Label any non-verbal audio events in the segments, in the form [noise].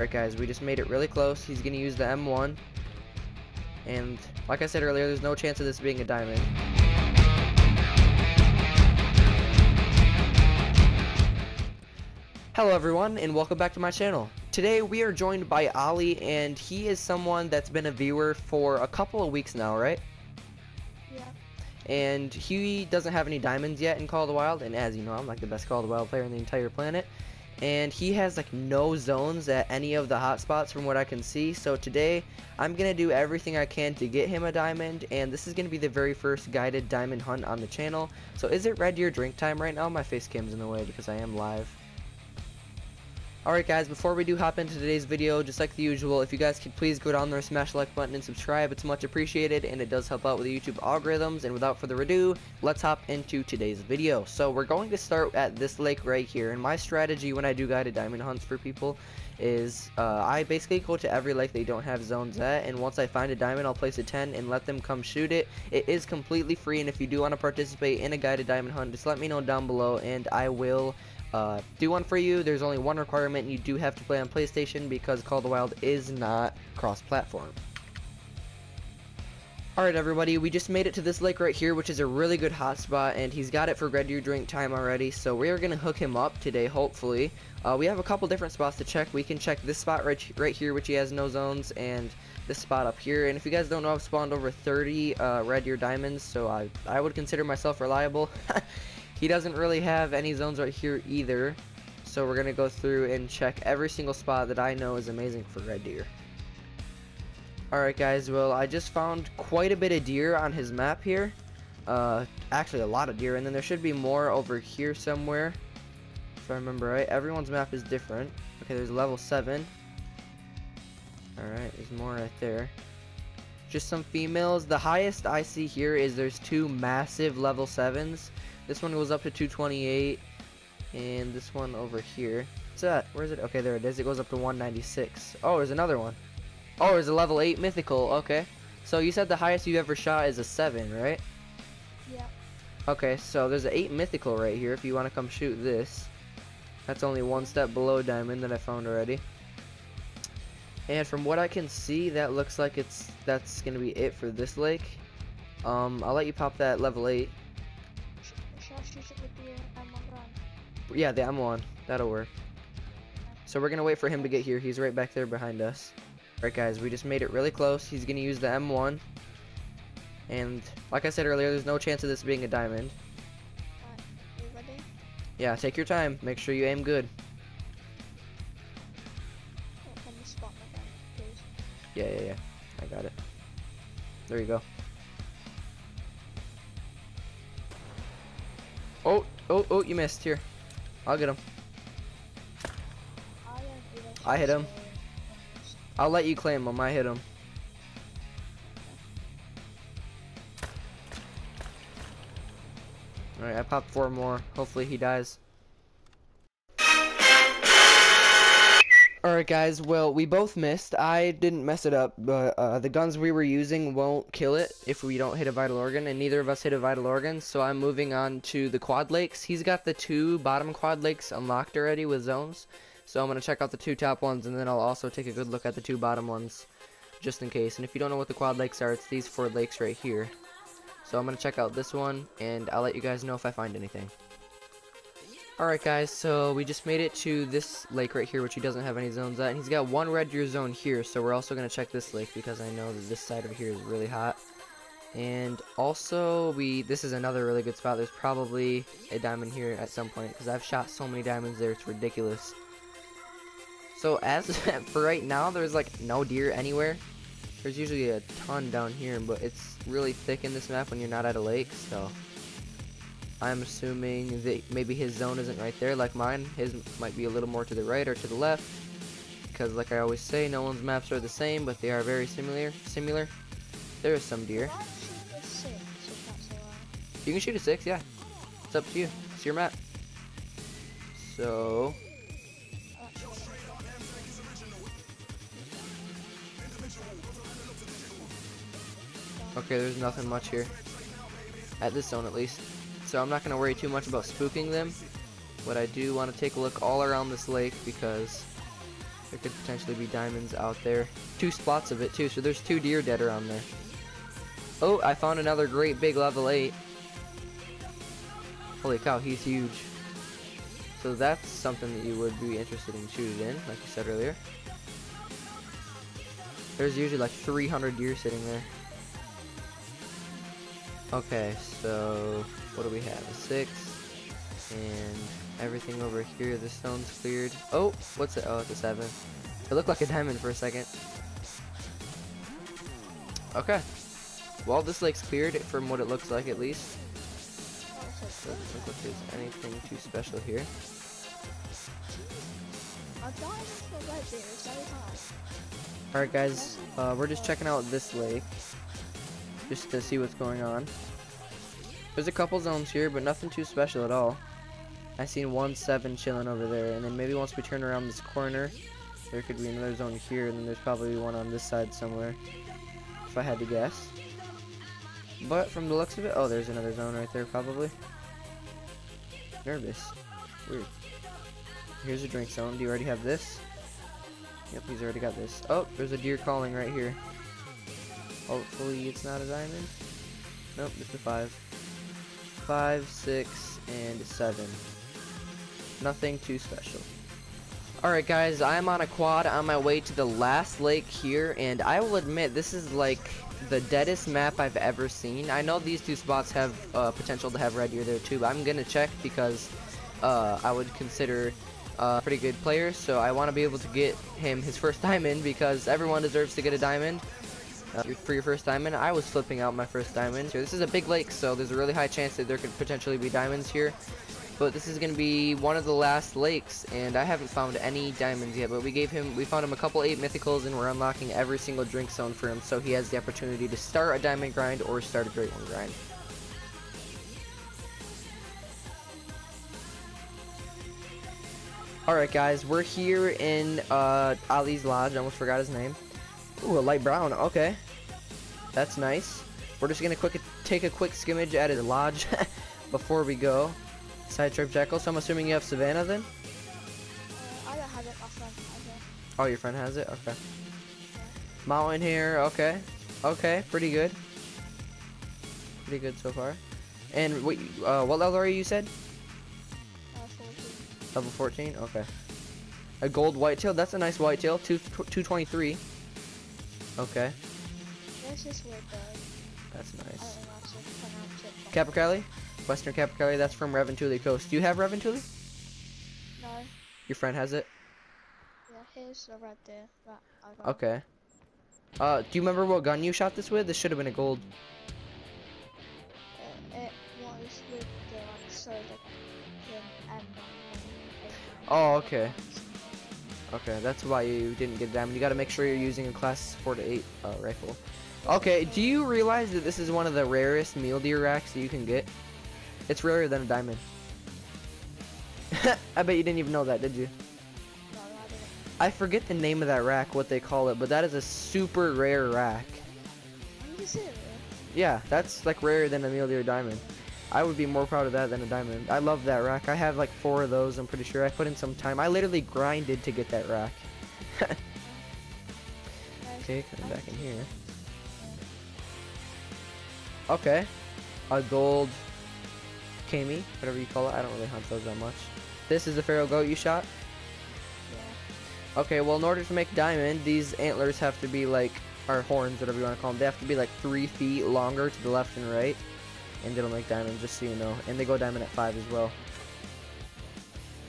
Alright guys, we just made it really close. He's gonna use the M1. And like I said earlier, there's no chance of this being a diamond. Hello everyone, and welcome back to my channel. Today we are joined by Ali, and he is someone that's been a viewer for a couple of weeks now, right? Yeah. And he doesn't have any diamonds yet in Call of the Wild, and as you know, I'm like the best Call of the Wild player in the entire planet. And he has like no zones at any of the hotspots from what I can see. So today, I'm to do everything I can to get him a diamond, and this is to be the very first guided diamond hunt on the channel. So is it red deer drink time right now? My face cam's in the way because I am live. Alright guys, before we do hop into today's video, just like the usual, if you guys could please go down there, smash the like button, and subscribe, it's much appreciated, and it does help out with the YouTube algorithms, and without further ado, let's hop into today's video. So we're going to start at this lake right here, and my strategy when I do guided diamond hunts for people is, uh, I basically go to every lake they don't have zones at, and once I find a diamond, I'll place a 10 and let them come shoot it. It is completely free, and if you do want to participate in a guided diamond hunt, just let me know down below, and I will uh, do one for you. There's only one requirement. You do have to play on PlayStation because Call of the Wild is not cross-platform. Alright everybody, we just made it to this lake right here, which is a really good hotspot, and he's got it for red deer drink time already, so we are going to hook him up today, hopefully. Uh, we have a couple different spots to check. We can check this spot right, right here, which he has no zones, and this spot up here. And if you guys don't know, I've spawned over 30 uh, red deer diamonds, so I, I would consider myself reliable. [laughs] He doesn't really have any zones right here either. So we're going to go through and check every single spot that I know is amazing for red deer. Alright guys, well I just found quite a bit of deer on his map here. Uh, actually a lot of deer, and then there should be more over here somewhere. If I remember right, everyone's map is different. Okay, there's level 7. Alright, there's more right there. Just some females. The highest I see here is there's two massive level 7s. This one goes up to 228. And this one over here. What's that? Where is it? Okay, there it is. It goes up to 196. Oh, there's another one. Oh, there's a level 8 mythical. Okay. So you said the highest you ever shot is a 7, right? Yeah. Okay, so there's an 8 mythical right here if you want to come shoot this. That's only one step below diamond that I found already. And from what I can see, that looks like it's that's going to be it for this lake. Um, I'll let you pop that level 8 shoot it with the uh, M1. Yeah, the M1. That'll work. So we're going to wait for him to get here. He's right back there behind us. Alright guys, we just made it really close. He's going to use the M1. And like I said earlier, there's no chance of this being a diamond. Yeah, take your time. Make sure you aim good. Let me spot my gun, please. Yeah, yeah, yeah. I got it. There you go. Oh, oh, oh, you missed. Here. I'll get him. I, hit him. I'll let you claim him. I hit him. Alright, I popped four more. Hopefully he dies. Alright guys, well, we both missed. I didn't mess it up, but uh, the guns we were using won't kill it if we don't hit a vital organ, and neither of us hit a vital organ, so I'm moving on to the quad lakes. He's got the two bottom quad lakes unlocked already with zones, so I'm going to check out the two top ones, and then I'll also take a good look at the two bottom ones, just in case. And if you don't know what the quad lakes are, it's these four lakes right here. So I'm going to check out this one, and I'll let you guys know if I find anything. Alright guys, so we just made it to this lake right here, which he doesn't have any zones at, and he's got one red deer zone here, so we're also going to check this lake, because I know that this side right here is really hot. And also, we this is another really good spot, there's probably a diamond here at some point, because I've shot so many diamonds there, it's ridiculous. So as [laughs] for right now, there's like no deer anywhere. There's usually a ton down here, but it's really thick in this map when you're not at a lake, so... I'm assuming that maybe his zone isn't right there like mine. His might be a little more to the right or to the left. Because like I always say, no one's maps are the same, but they are very similar. Similar. There is some deer. Can I shoot a six if? You can shoot a 6, yeah. It's up to you. It's your map. So... Okay, there's nothing much here. At this zone, at least. So I'm not going to worry too much about spooking them. But I do want to take a look all around this lake because There could potentially be diamonds out there. Two spots of it too, so there's two deer dead around there. Oh, I found another great big level 8. Holy cow, he's huge. So that's something that you would be interested in shooting in, like you said earlier. There's usually like 300 deer sitting there. Okay, so what do we have? A 6. And everything over here, the stone's cleared. Oh, what's it? Oh, it's a 7. It looked like a diamond for a second. Okay. Well, this lake's cleared from what it looks like at least. Doesn't look like there's anything too special here. Alright guys, uh, we're just checking out this lake. Just to see what's going on. There's a couple zones here, but nothing too special at all. I seen one 7 chilling over there, and then maybe once we turn around this corner, there could be another zone here, and then there's probably one on this side somewhere. If I had to guess. But from the looks of it, oh, there's another zone right there probably. Nervous. Weird. Here's a drink zone. Do you already have this? Yep, he's already got this. Oh, there's a deer calling right here. Hopefully it's not a diamond. Nope, it's a five. Five, six, and seven. Nothing too special. Alright guys, I'm on a quad on my way to the last lake here, and I will admit this is like the deadest map I've ever seen. I know these two spots have uh, potential to have red deer there too, but I'm gonna check because uh, I would consider uh, pretty good player, so I want to be able to get him his first [laughs] diamond because everyone deserves to get a diamond. Uh, for your first diamond, I was flipping out my first diamond. So this is a big lake, so there's a really high chance that there could potentially be diamonds here. But this is going to be one of the last lakes, and I haven't found any diamonds yet. But we gave him, we found him a couple eight mythicals, and we're unlocking every single drink zone for him, so he has the opportunity to start a diamond grind or start a great one grind. Alright guys, we're here in uh, Ali's lodge, I almost forgot his name. Ooh, a light brown, okay. That's nice. We're just gonna quick take a quick skimmage at his lodge [laughs] before we go. Side-striped jackal, so I'm assuming you have Savannah then? Uh, I don't have it, my friend has it. Oh, your friend has it? Okay. Mountain hare, okay. Okay, pretty good. Pretty good so far. And wait, uh, what level are you, you said? Uh, 14. Level 14? Okay. A gold whitetail, that's a nice whitetail. Two, 223. Okay, This is weird though. that's nice. don't know how to pronounce it. but- Capercaillie? Western Capercaillie, that's from Revontuli Coast. Do you have Revontuli? No, Your friend has it? yeah, here's the red deer that I got. Okay. Uh, do you remember what gun you shot this with? This should have been a gold. Uh, it was with the like the Oh, okay. Okay, that's why you didn't get a diamond. You gotta make sure you're using a class 4 to 8 uh, rifle. Okay, do you realize that this is one of the rarest mule deer racks that you can get? It's rarer than a diamond. [laughs] I bet you didn't even know that, did you? No, I. I forget the name of that rack, what they call it, but that is a super rare rack. Yeah, that's like rarer than a mule deer diamond. I would be more proud of that than a diamond. I love that rack. I have like four of those, I'm pretty sure. I put in some time. I literally grinded to get that rack. [laughs] okay, coming back in here. Okay. A gold Kami, whatever you call it. I don't really hunt those that much. This is the feral goat you shot? Yeah. Okay, well in order to make diamond, these antlers have to be like, or horns, whatever you want to call them, they have to be like three feet longer to the left and right. And it'll make diamond, just so you know. And they go diamond at five as well.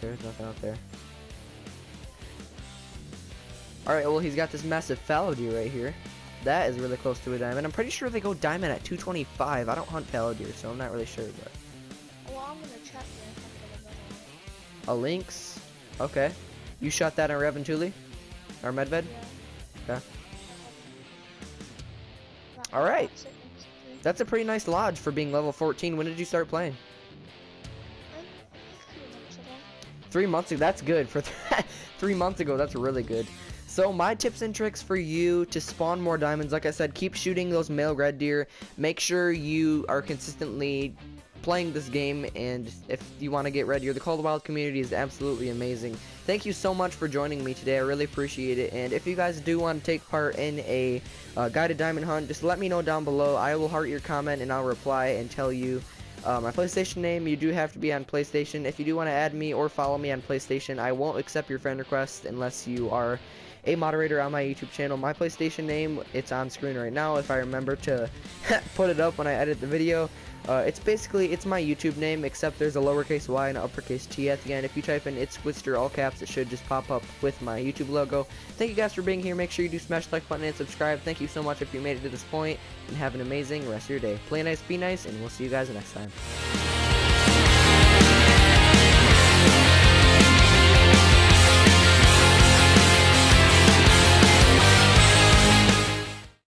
There's nothing out there. Alright, well he's got this massive fallow deer right here. That is really close to a diamond. I'm pretty sure they go diamond at 225. I don't hunt fallow deer, so I'm not really sure, but... Well, I'm gonna check this. I'm gonna go. A lynx. Okay. You shot that on Revontuli? Or Medved? Yeah. Okay. Alright. that's it, basically. That's a pretty nice lodge for being level 14. When did you start playing? Months ago. Three months ago. That's good. For th [laughs] three months ago, that's really good. So my tips and tricks for you to spawn more diamonds, like I said, keep shooting those male red deer. Make sure you are consistently playing this game, and if you want to get red deer, the Cold Wild community is absolutely amazing. thank you so much for joining me today. I really appreciate it. And if you guys do want to take part in a uh, guided diamond hunt, just let me know down below. I will heart your comment and I'll reply and tell you uh, my PlayStation name. You do have to be on PlayStation. If you do want to add me or follow me on PlayStation, I won't accept your friend request unless you are a moderator on my YouTube channel. My PlayStation name, it's on screen right now if I remember to [laughs] put it up when I edit the video. Uh, it's basically, it's my YouTube name, except there's a lowercase y and an uppercase T at the end. If you type in It's Twister all caps, it should just pop up with my YouTube logo. Thank you guys for being here. Make sure you do smash the like button and subscribe. Thank you so much if you made it to this point, and have an amazing rest of your day. Play nice, be nice, and we'll see you guys next time.